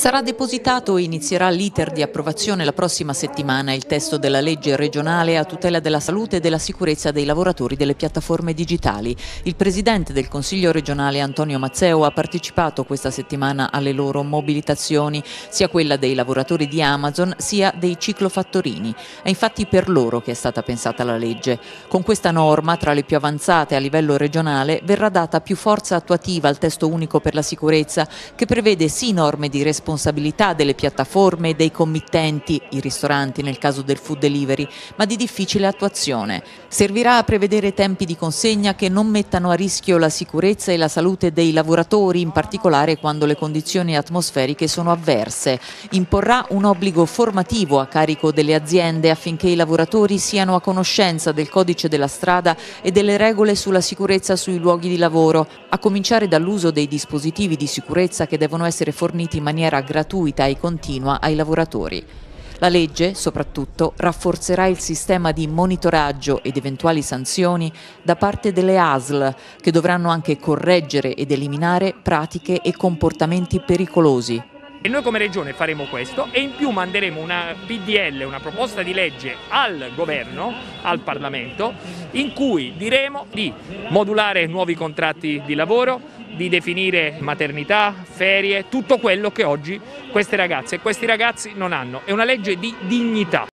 Sarà depositato e inizierà l'iter di approvazione la prossima settimana il testo della legge regionale a tutela della salute e della sicurezza dei lavoratori delle piattaforme digitali. Il presidente del Consiglio regionale Antonio Mazzeo ha partecipato questa settimana alle loro mobilitazioni, sia quella dei lavoratori di Amazon sia dei ciclofattorini. È infatti per loro che è stata pensata la legge. Con questa norma, tra le più avanzate a livello regionale, verrà data più forza attuativa al testo unico per la sicurezza che prevede sì norme di responsabilità responsabilità delle piattaforme e dei committenti, i ristoranti nel caso del food delivery, ma di difficile attuazione. Servirà a prevedere tempi di consegna che non mettano a rischio la sicurezza e la salute dei lavoratori, in particolare quando le condizioni atmosferiche sono avverse. Imporrà un obbligo formativo a carico delle aziende affinché i lavoratori siano a conoscenza del codice della strada e delle regole sulla sicurezza sui luoghi di lavoro, a cominciare dall'uso dei dispositivi di sicurezza che devono essere forniti in maniera gratuita e continua ai lavoratori. La legge, soprattutto, rafforzerà il sistema di monitoraggio ed eventuali sanzioni da parte delle ASL, che dovranno anche correggere ed eliminare pratiche e comportamenti pericolosi. E noi come Regione faremo questo e in più manderemo una PDL, una proposta di legge al Governo, al Parlamento, in cui diremo di modulare nuovi contratti di lavoro, di definire maternità, ferie, tutto quello che oggi queste ragazze e questi ragazzi non hanno. È una legge di dignità.